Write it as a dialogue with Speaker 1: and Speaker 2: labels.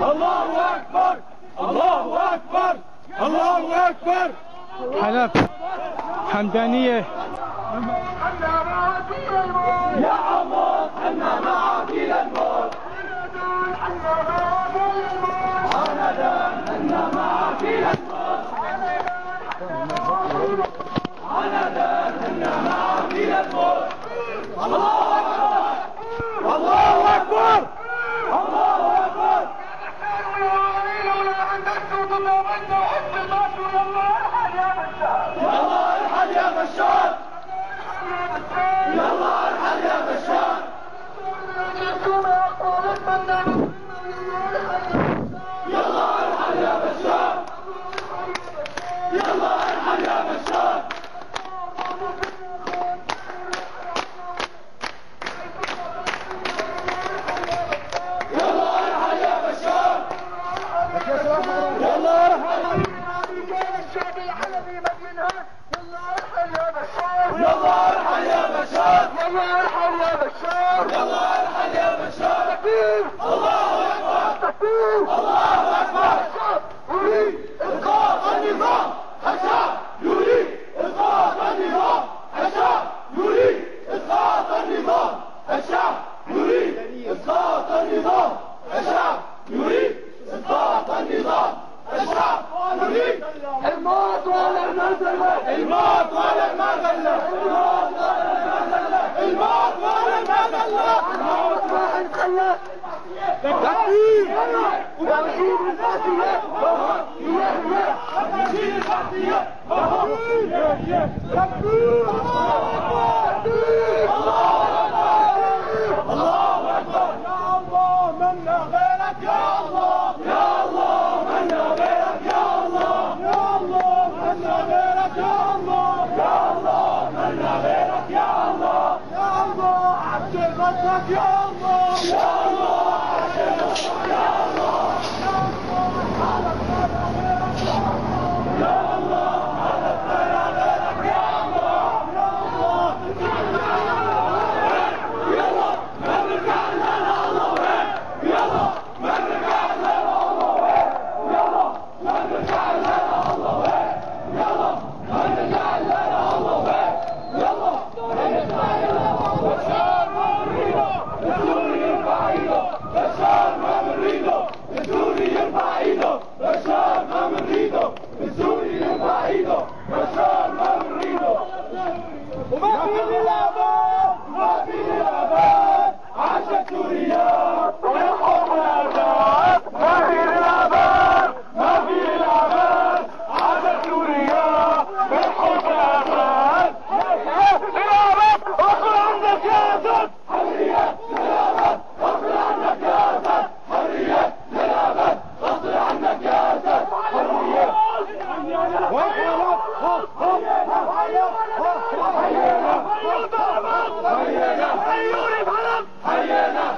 Speaker 1: الله أكبر! الله أكبر! الله أكبر!
Speaker 2: حلب حمدانية
Speaker 1: يا عمر حنا معك إلى الموت عندا حنا معك إلى الموت عندا حنا معك إلى الموت الله أكبر الله أكبر الله أكبر يلا ارحل يا بشار يلا ارحل يا بشار يلا ارحل يا بشار يلا ارحل يا بشار يلا ارحل يا بشار يلا ارحل يلا ارحل يا بشار يلا ارحل يا بشار الله أكبر. الله اكبر يريد اسقاط النظام الشعب يريد اسقاط النظام الشعب يريد اسقاط النظام الشعب يريد اسقاط النظام الشعب يريد اسقاط النظام الشعب يريد الموت ولا المذلة الموت ولا المذلة الموت ولا المذلة الموت ولا المذلة الموت ولا المذلة تكبير وتنشير الفاتحة تنشير الفاتحة تكبير الله أكبر يا الله منا غيرك يا الله يا الله منا غيرك يا الله يا الله منا غيرك يا الله يا الله منا غيرك يا الله يا الله हर हर हरिया